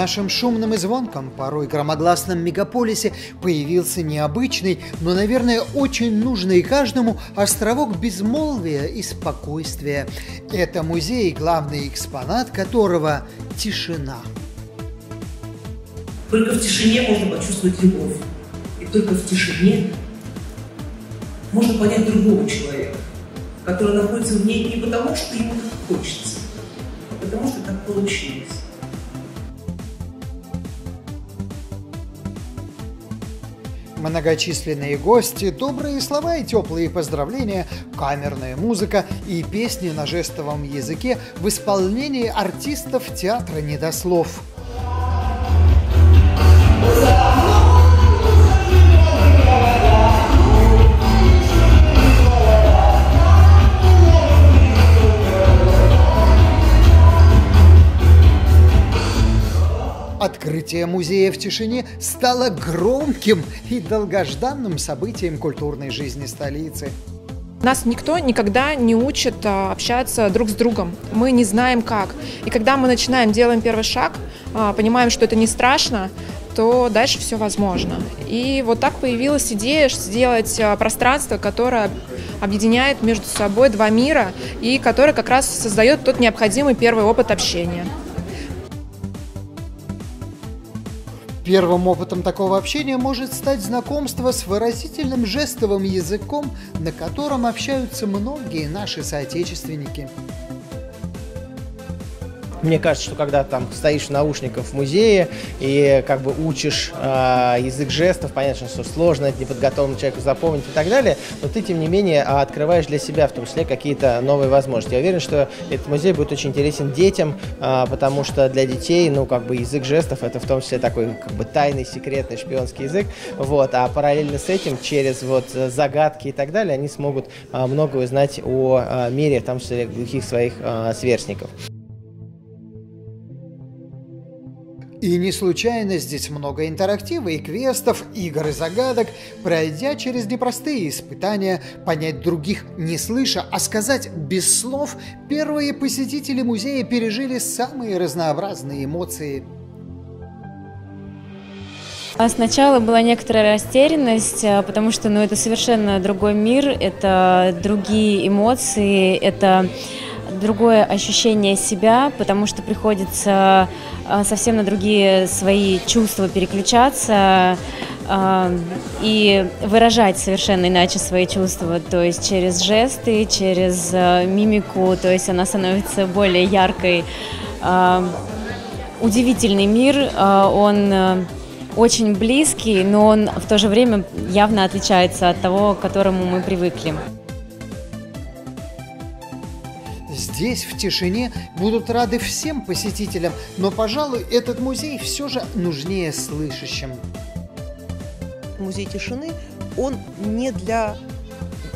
нашем шумном и звонком, порой громогласном мегаполисе появился необычный, но, наверное, очень нужный каждому островок безмолвия и спокойствия. Это музей, главный экспонат которого – тишина. Только в тишине можно почувствовать любовь. И только в тишине можно понять другого человека, который находится в ней не потому, что ему так хочется, а потому что так получилось. Многочисленные гости, добрые слова и теплые поздравления, камерная музыка и песни на жестовом языке в исполнении артистов театра недослов. Открытие музея в тишине стало громким и долгожданным событием культурной жизни столицы. Нас никто никогда не учит а, общаться друг с другом. Мы не знаем как. И когда мы начинаем, делаем первый шаг, а, понимаем, что это не страшно, то дальше все возможно. И вот так появилась идея сделать а, пространство, которое объединяет между собой два мира и которое как раз создает тот необходимый первый опыт общения. Первым опытом такого общения может стать знакомство с выразительным жестовым языком, на котором общаются многие наши соотечественники. Мне кажется, что когда там стоишь в наушниках в музее и как бы учишь э, язык жестов, понятно, что сложно это неподготовленному человеку запомнить и так далее, но ты, тем не менее, открываешь для себя в том числе какие-то новые возможности. Я уверен, что этот музей будет очень интересен детям, э, потому что для детей, ну, как бы язык жестов это в том числе такой как бы тайный, секретный, шпионский язык, вот, а параллельно с этим через вот загадки и так далее они смогут э, многое узнать о э, мире, в том числе других своих э, сверстников. И не случайно здесь много интерактива и квестов, игр и загадок. Пройдя через непростые испытания, понять других не слыша, а сказать без слов, первые посетители музея пережили самые разнообразные эмоции. А сначала была некоторая растерянность, а, потому что ну, это совершенно другой мир, это другие эмоции, это другое ощущение себя, потому что приходится а, совсем на другие свои чувства переключаться а, и выражать совершенно иначе свои чувства, то есть через жесты, через а, мимику, то есть она становится более яркой. Удивительный мир, он очень близкий, но он в то же время явно отличается от того, к которому мы привыкли. Здесь, в тишине, будут рады всем посетителям, но, пожалуй, этот музей все же нужнее слышащим. Музей тишины, он не для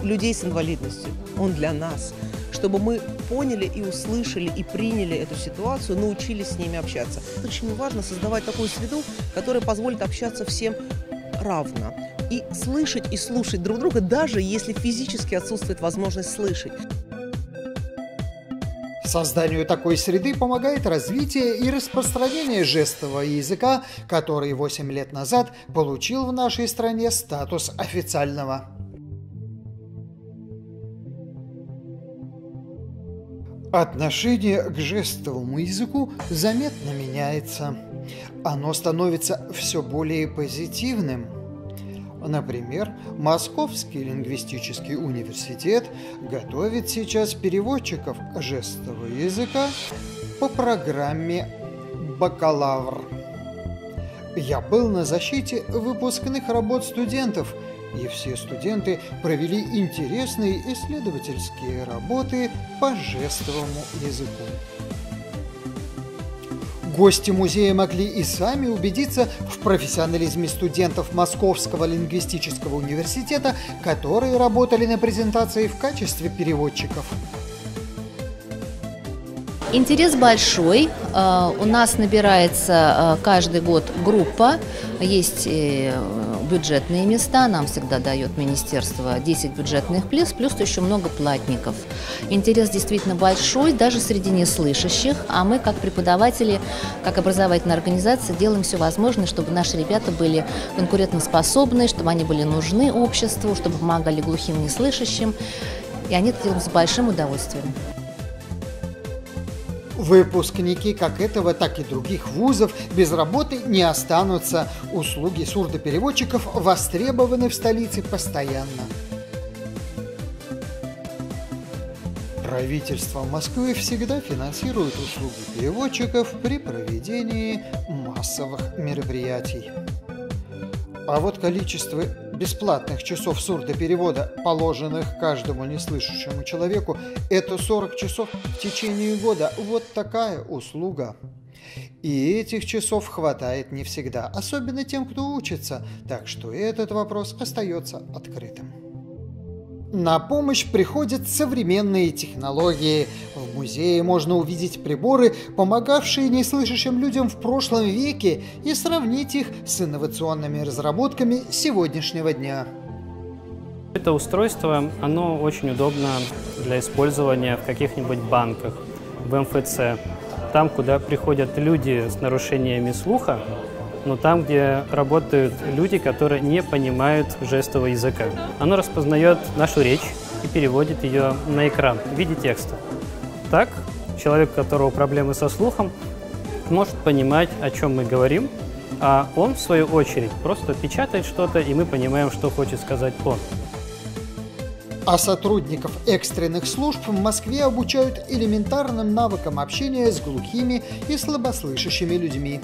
людей с инвалидностью, он для нас чтобы мы поняли и услышали и приняли эту ситуацию, научились с ними общаться. Очень важно создавать такую среду, которая позволит общаться всем равно. И слышать и слушать друг друга, даже если физически отсутствует возможность слышать. Созданию такой среды помогает развитие и распространение жестового языка, который 8 лет назад получил в нашей стране статус официального. Отношение к жестовому языку заметно меняется. Оно становится все более позитивным – Например, Московский лингвистический университет готовит сейчас переводчиков жестового языка по программе «Бакалавр». Я был на защите выпускных работ студентов, и все студенты провели интересные исследовательские работы по жестовому языку. Гости музея могли и сами убедиться в профессионализме студентов Московского лингвистического университета, которые работали на презентации в качестве переводчиков. Интерес большой. Э, у нас набирается э, каждый год группа. Есть э, бюджетные места. Нам всегда дает министерство 10 бюджетных плюс, плюс еще много платников. Интерес действительно большой, даже среди неслышащих. А мы, как преподаватели, как образовательная организация, делаем все возможное, чтобы наши ребята были конкурентоспособны, чтобы они были нужны обществу, чтобы помогали глухим неслышащим. И они это делают с большим удовольствием. Выпускники как этого, так и других вузов без работы не останутся. Услуги сурдопереводчиков востребованы в столице постоянно. Правительство Москвы всегда финансирует услуги переводчиков при проведении массовых мероприятий. А вот количество бесплатных часов сурдоперевода, положенных каждому неслышащему человеку, это 40 часов в течение года. Вот такая услуга. И этих часов хватает не всегда, особенно тем, кто учится, так что этот вопрос остается открытым. На помощь приходят современные технологии. В музее можно увидеть приборы, помогавшие неслышащим людям в прошлом веке, и сравнить их с инновационными разработками сегодняшнего дня. Это устройство, оно очень удобно для использования в каких-нибудь банках, в МФЦ, там, куда приходят люди с нарушениями слуха, но там, где работают люди, которые не понимают жестового языка. Оно распознает нашу речь и переводит ее на экран в виде текста. Так, человек, у которого проблемы со слухом, может понимать, о чем мы говорим, а он, в свою очередь, просто печатает что-то, и мы понимаем, что хочет сказать он. А сотрудников экстренных служб в Москве обучают элементарным навыкам общения с глухими и слабослышащими людьми.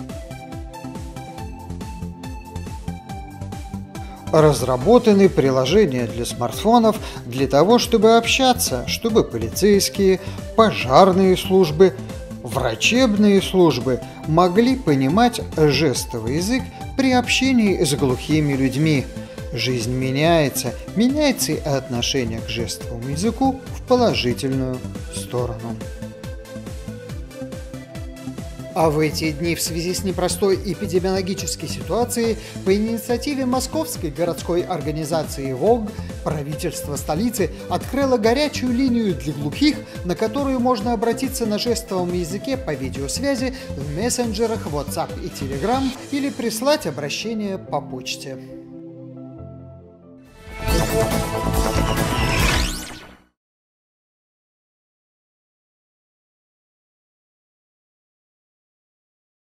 Разработаны приложения для смартфонов для того, чтобы общаться, чтобы полицейские, пожарные службы, врачебные службы могли понимать жестовый язык при общении с глухими людьми. Жизнь меняется, меняется и отношение к жестовому языку в положительную сторону. А в эти дни в связи с непростой эпидемиологической ситуацией по инициативе Московской городской организации ВОГ правительство столицы открыло горячую линию для глухих, на которую можно обратиться на жестовом языке по видеосвязи в мессенджерах WhatsApp и Telegram или прислать обращение по почте. Thank you